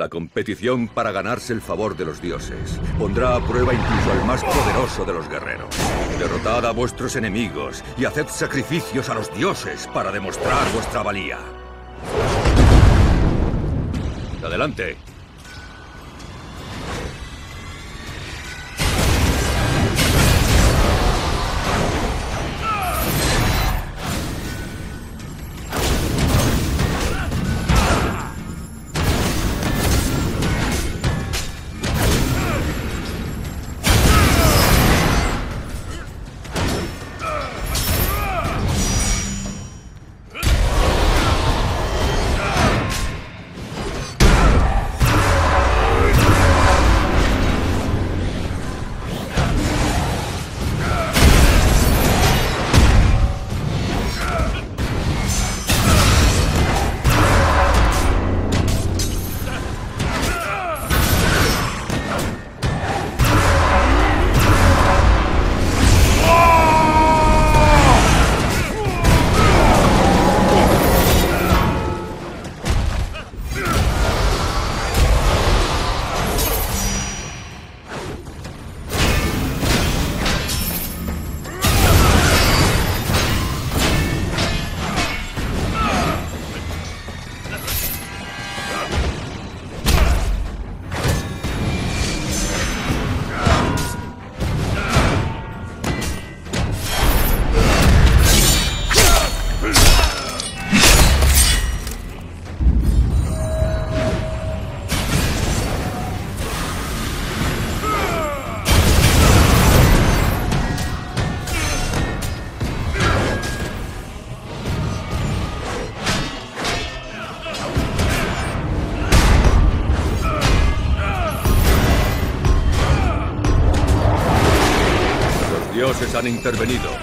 La competición para ganarse el favor de los dioses pondrá a prueba incluso al más poderoso de los guerreros. Derrotad a vuestros enemigos y haced sacrificios a los dioses para demostrar vuestra valía. Adelante. Han intervenido.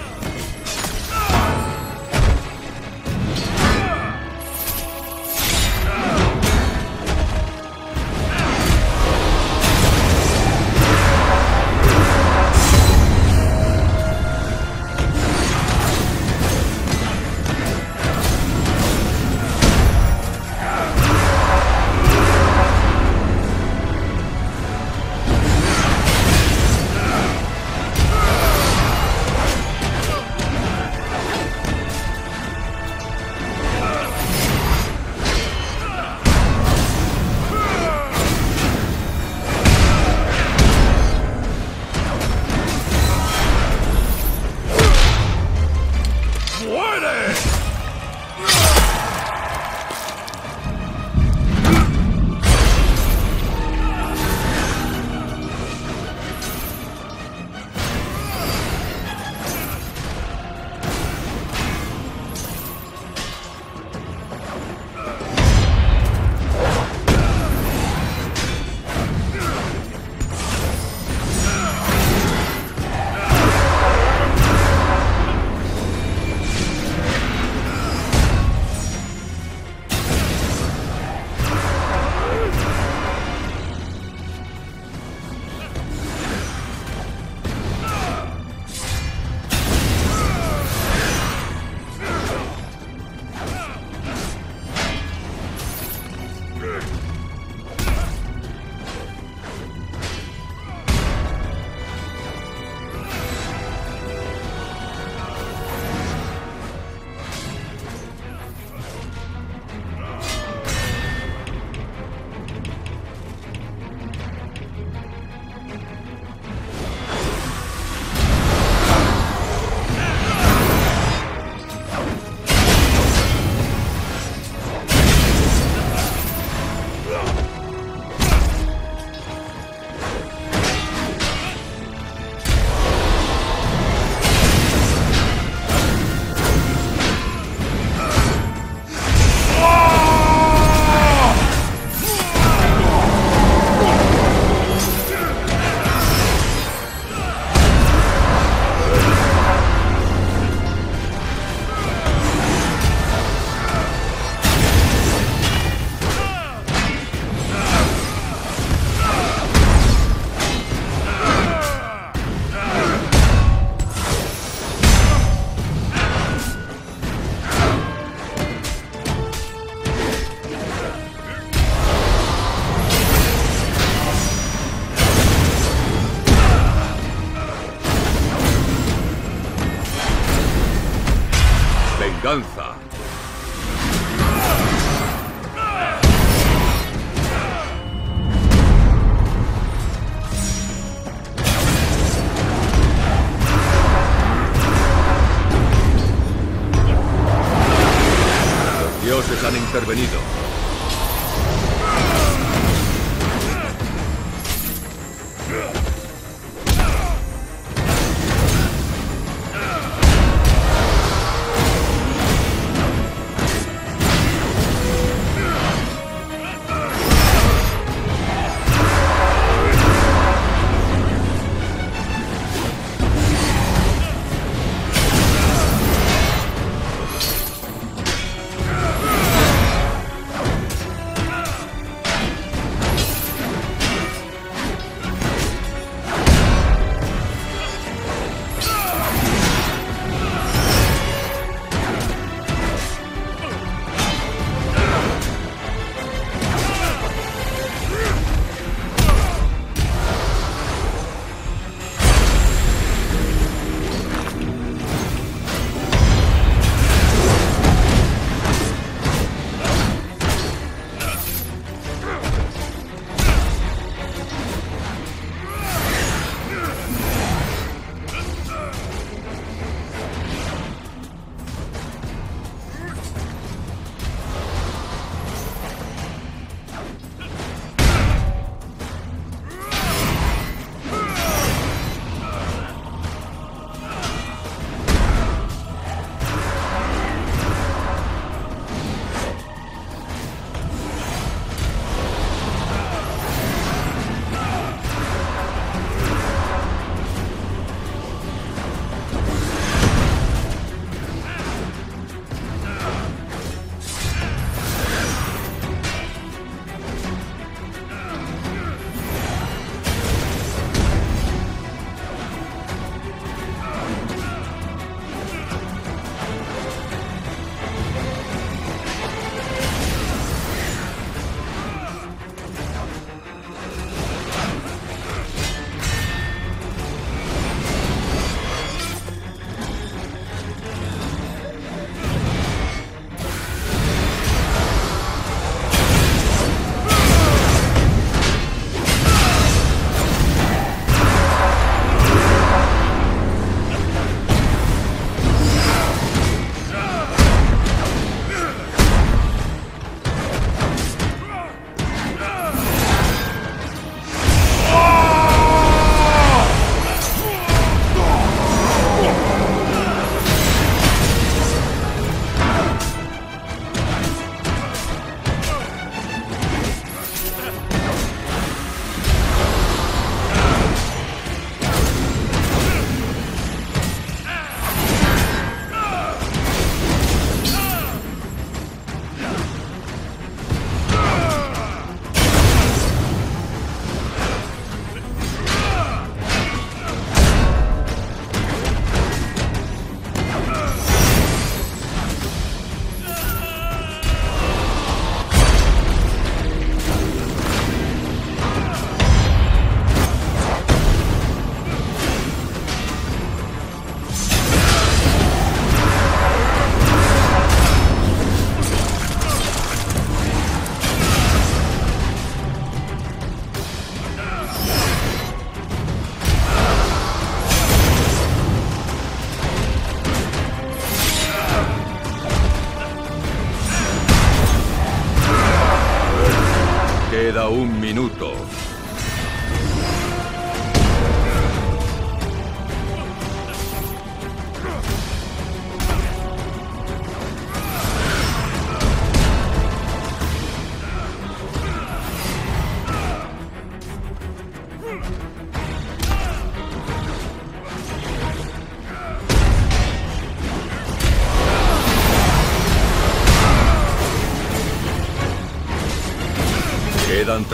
Un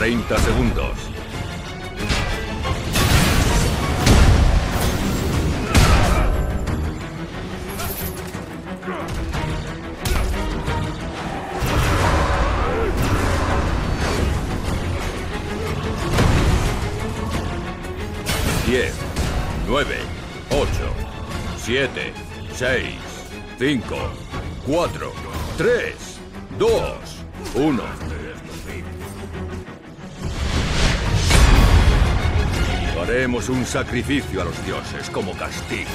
30 segundos. Diez, nueve, ocho, siete, seis, cinco, cuatro, tres, dos, uno. Haremos un sacrificio a los dioses como castigo.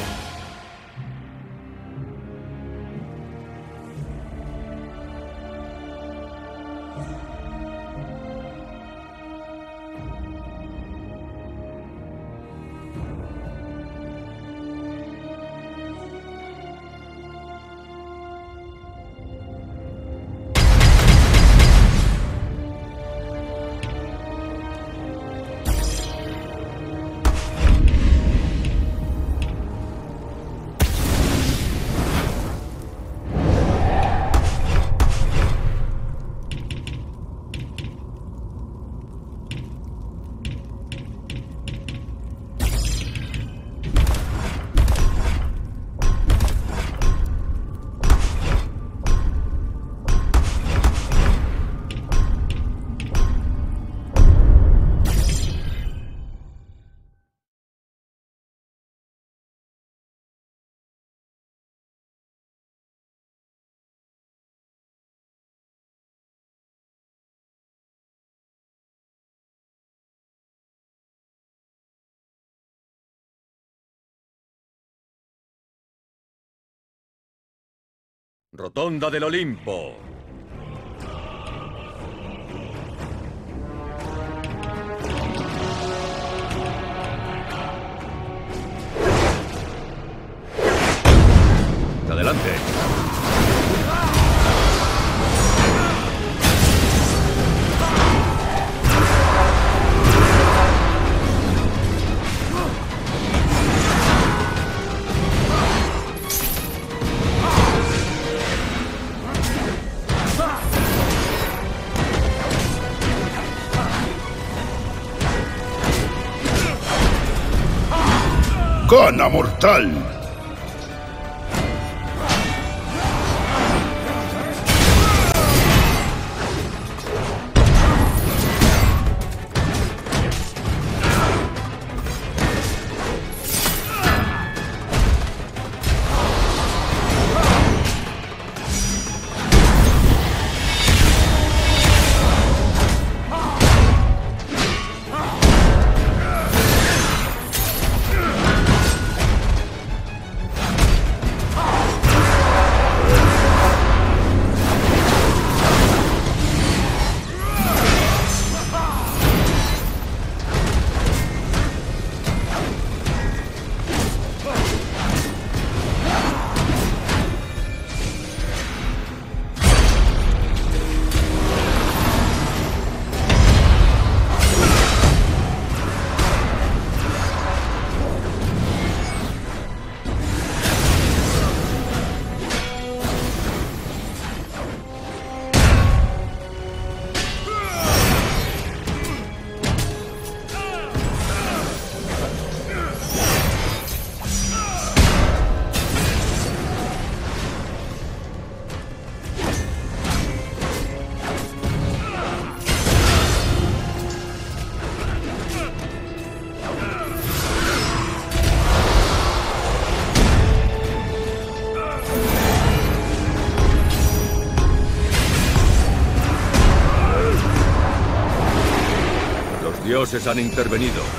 Rotonda del Olimpo. ¡Gana mortal! Dioses han intervenido.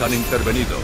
Han intervenido.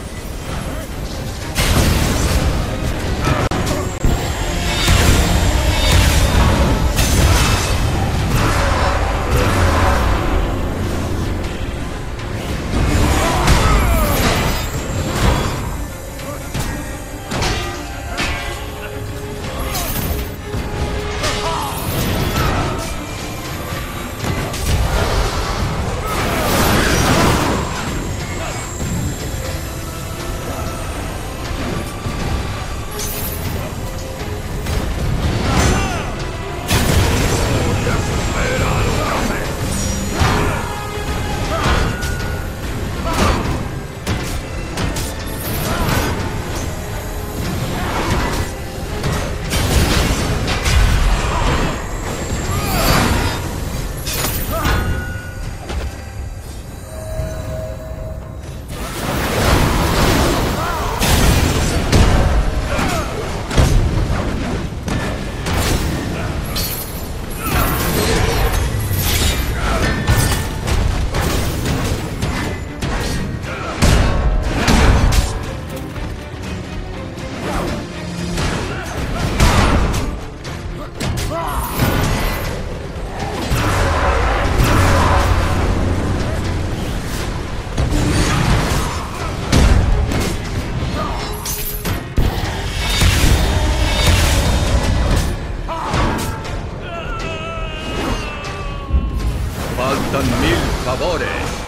Faltan mil favores.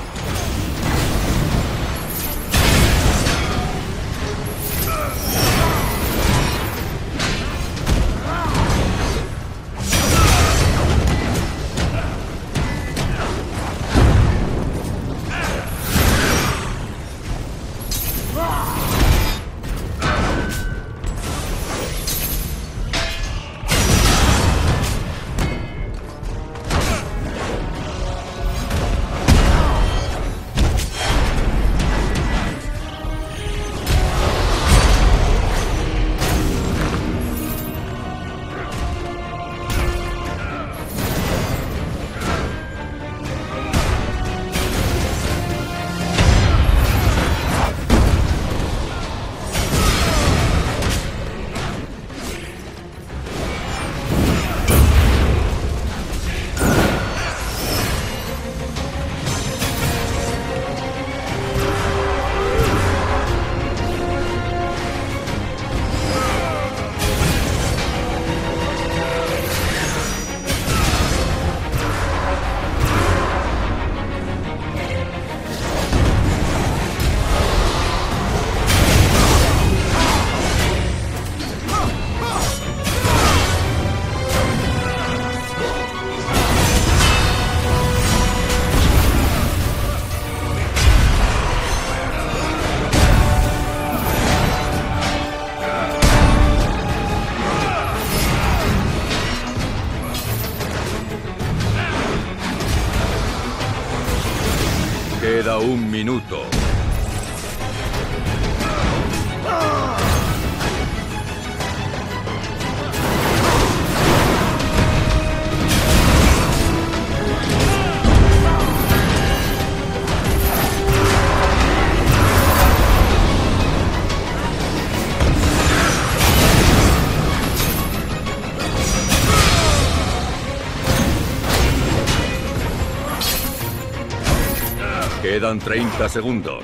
Quedan 30 segundos.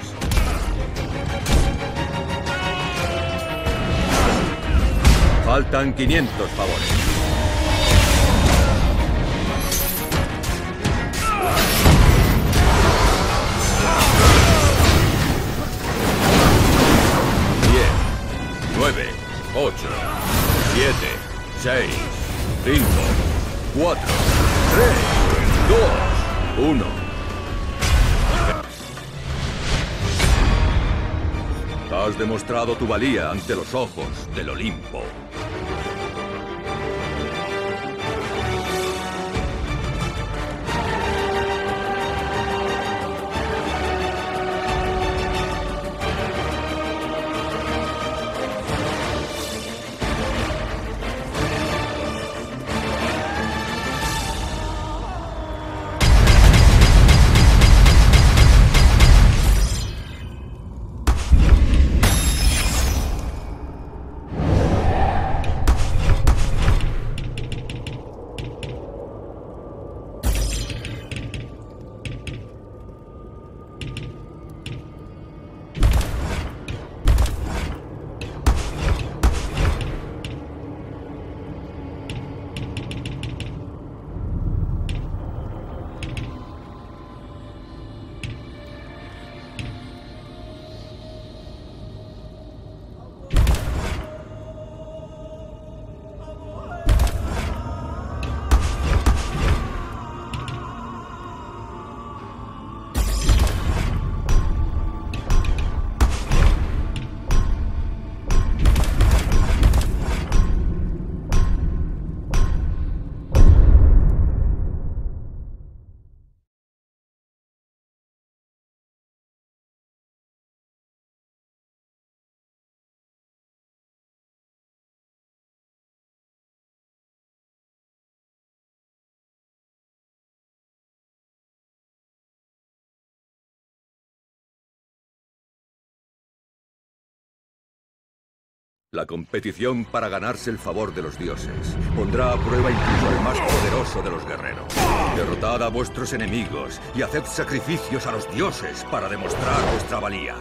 Faltan 500 favores. Nueve, ocho, siete, seis, cinco, cuatro, tres, dos, uno. Has demostrado tu valía ante los ojos del Olimpo. La competición para ganarse el favor de los dioses pondrá a prueba incluso al más poderoso de los guerreros. Derrotad a vuestros enemigos y haced sacrificios a los dioses para demostrar vuestra valía.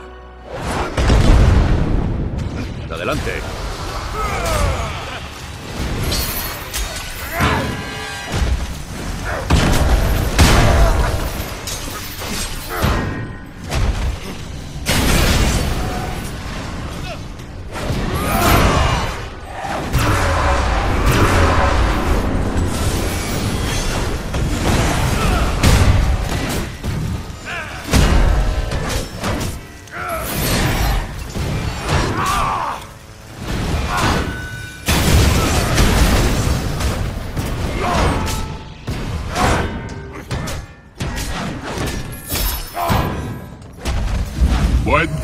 Adelante. What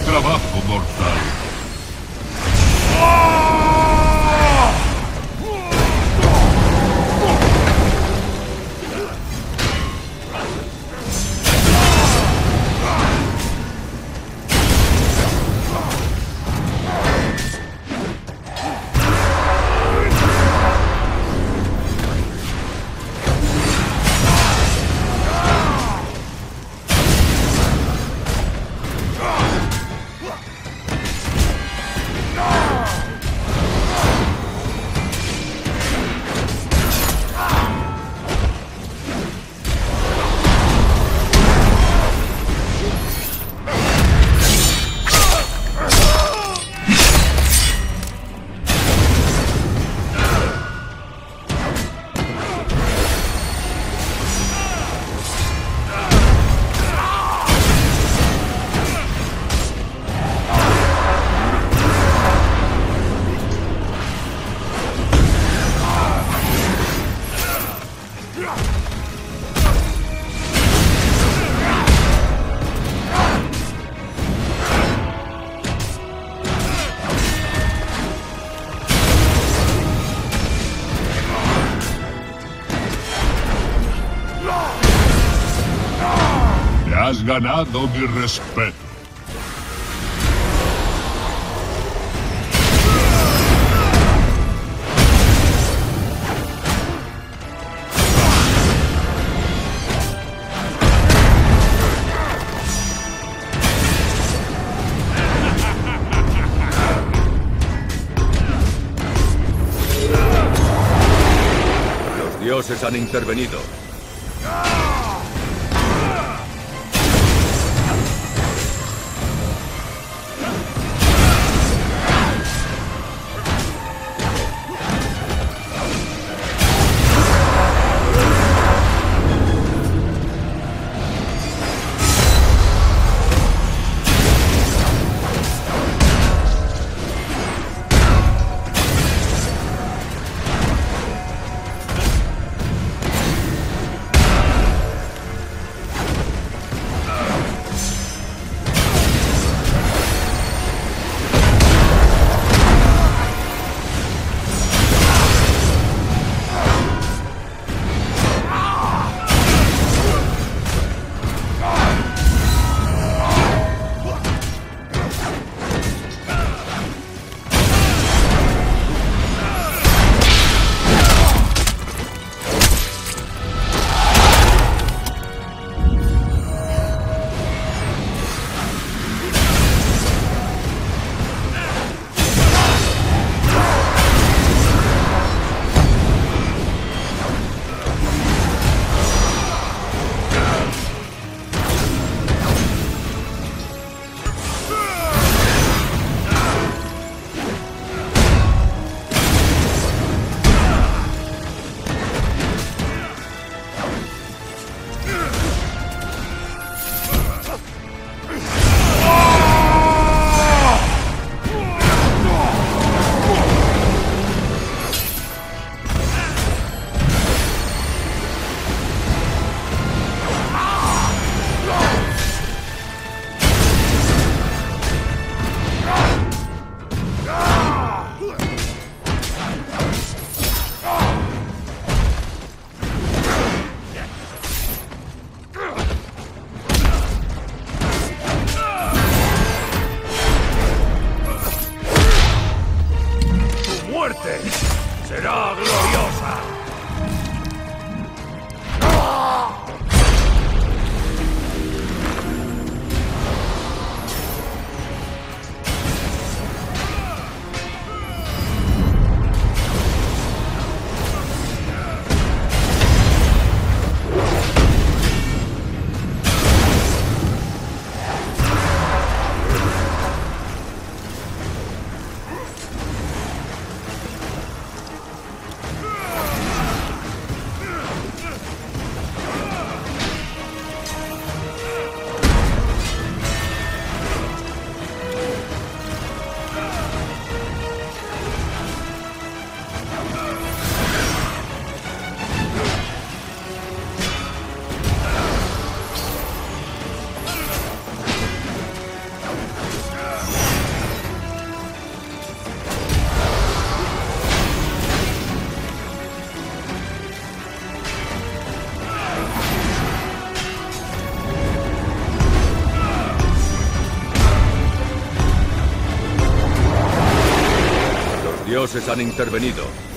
has ganado mi respeto. Los dioses han intervenido. Dioses han intervenido.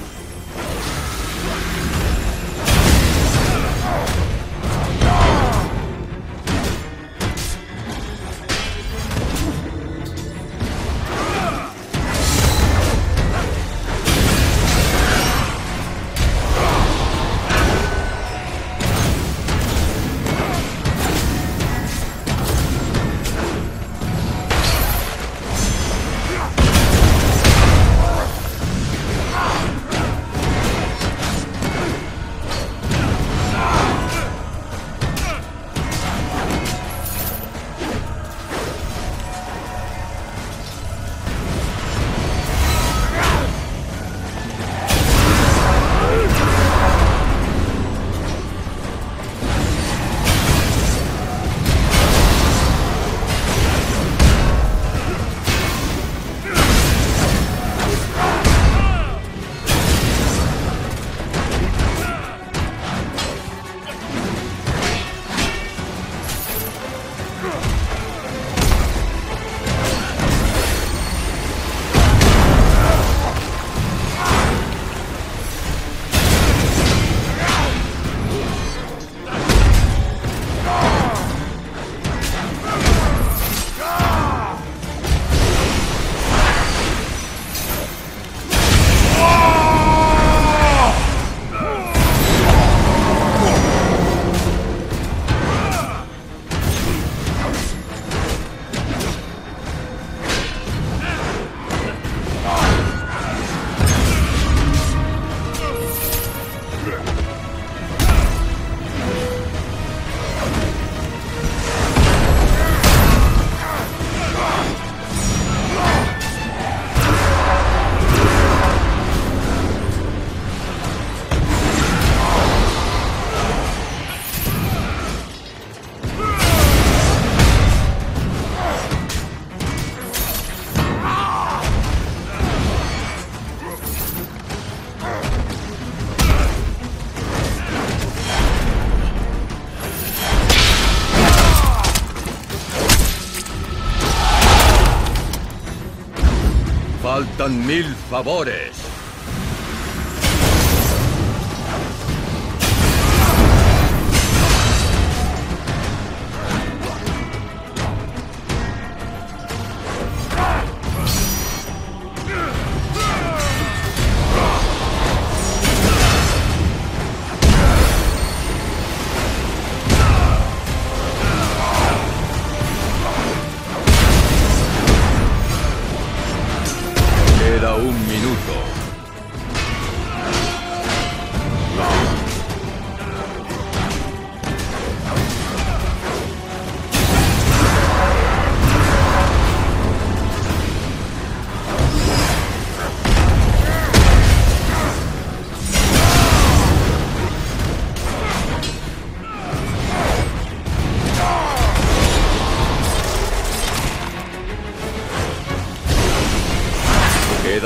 Mil favores.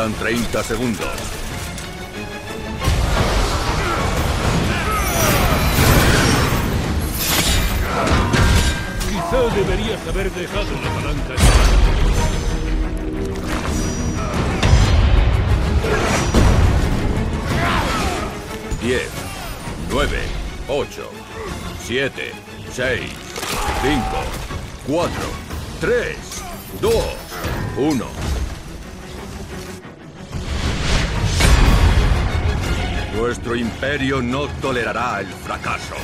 Quedan segundos. Quizá deberías haber dejado la palanca. Diez, nueve, ocho, siete, seis, cinco, cuatro, tres, dos, uno. Nuestro imperio no tolerará el fracaso.